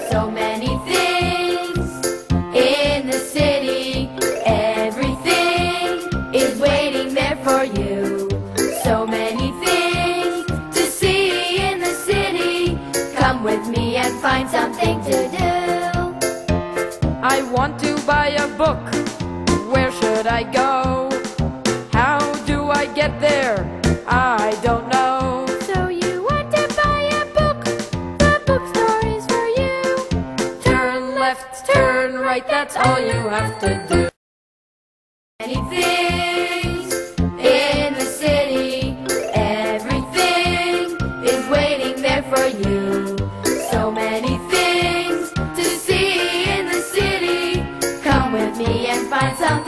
so many things in the city. Everything is waiting there for you. So many things to see in the city. Come with me and find something to do. I want to buy a book. Where should I go? How do I get there? I don't know. left, turn right, that's all you have to do. Many things in the city, everything is waiting there for you. So many things to see in the city, come with me and find some